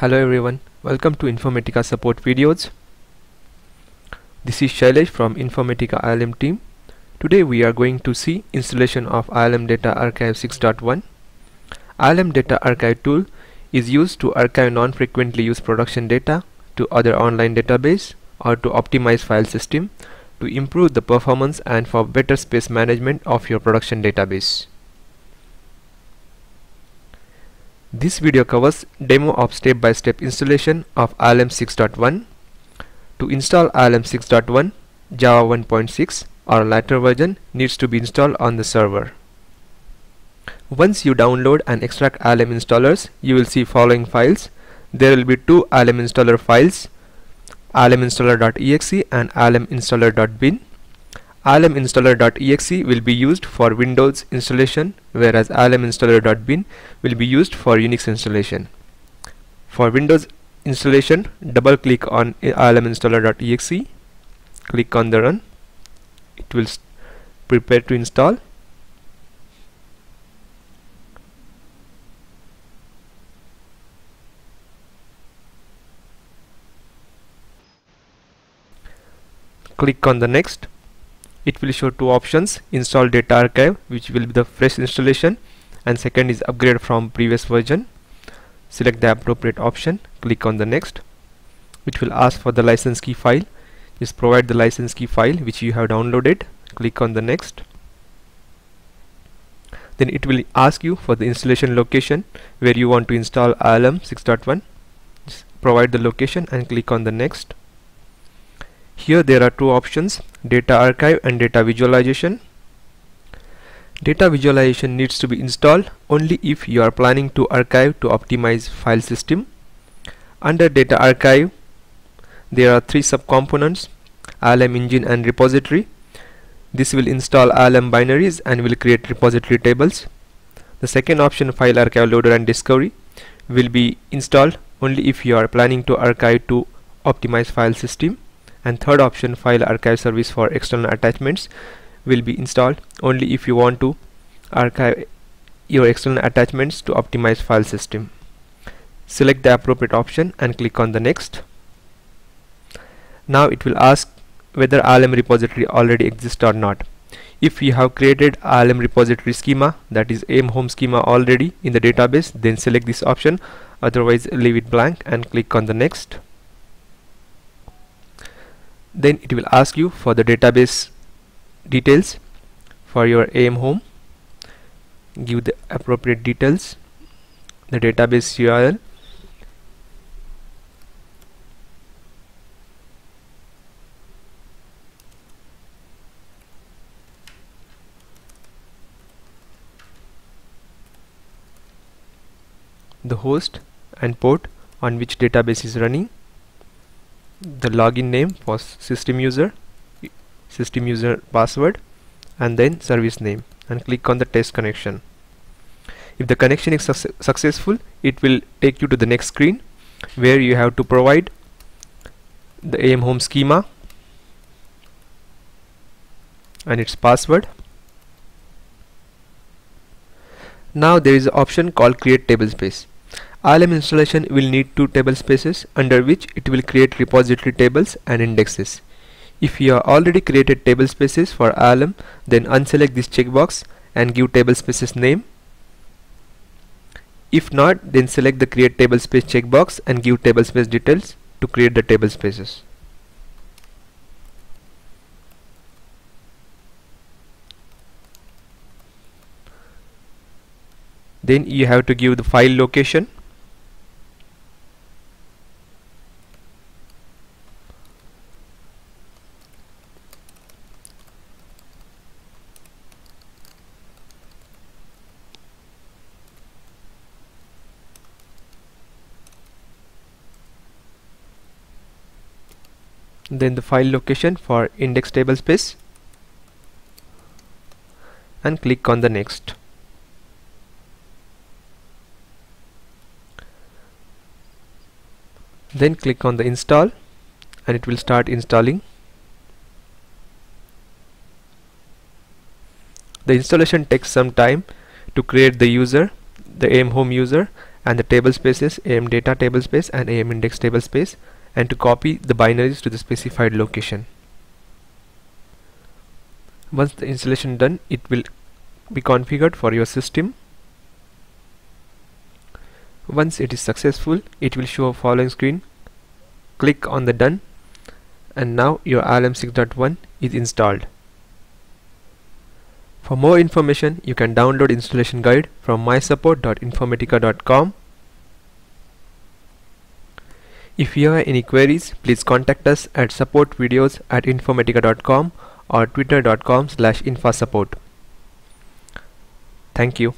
Hello everyone, welcome to Informatica support videos. This is Shailesh from Informatica ILM team. Today we are going to see installation of ILM Data Archive 6.1. ILM Data Archive tool is used to archive non-frequently used production data to other online database or to optimize file system to improve the performance and for better space management of your production database. This video covers demo of step-by-step -step installation of ILM 6.1. To install ILM 6.1, Java 1.6 or later version needs to be installed on the server. Once you download and extract ILM installers, you will see following files. There will be two ILM installer files, ilminstaller.exe and ilminstaller.bin. ilminstaller.exe will be used for Windows installation whereas ilminstaller.bin will be used for Unix installation. For Windows installation double click on ilminstaller.exe click on the run. It will prepare to install. Click on the next it will show two options install data archive which will be the fresh installation and second is upgrade from previous version. Select the appropriate option click on the next which will ask for the license key file. Just provide the license key file which you have downloaded. Click on the next. Then it will ask you for the installation location where you want to install ILM 6.1 just provide the location and click on the next here there are two options data archive and data visualization. Data visualization needs to be installed only if you are planning to archive to optimize file system. Under data archive there are three subcomponents ILM engine and repository. This will install ILM binaries and will create repository tables. The second option file archive loader and discovery will be installed only if you are planning to archive to optimize file system and third option file archive service for external attachments will be installed. Only if you want to archive your external attachments to optimize file system. Select the appropriate option and click on the next. Now it will ask whether ILM repository already exists or not. If you have created ILM repository schema that is AM home schema already in the database then select this option. Otherwise leave it blank and click on the next then it will ask you for the database details for your AM home. Give the appropriate details the database URL the host and port on which database is running the login name for system user system user password and then service name and click on the test connection. If the connection is su successful it will take you to the next screen where you have to provide the AM home schema and its password. Now there is an option called create table space ILM installation will need two table spaces under which it will create repository tables and indexes. If you have already created table spaces for ILM, then unselect this checkbox and give table spaces name. If not, then select the create table space checkbox and give table space details to create the table spaces. Then you have to give the file location then the file location for index table space and click on the next. Then click on the install and it will start installing. The installation takes some time to create the user the AM home user and the table spaces AM data table space and AM index table space and to copy the binaries to the specified location. Once the installation done it will be configured for your system. Once it is successful it will show following screen. Click on the done and now your ILM 6.1 is installed. For more information, you can download installation guide from mysupport.informatica.com. If you have any queries, please contact us at supportvideos at informatica.com or twitter.com slash infasupport. Thank you.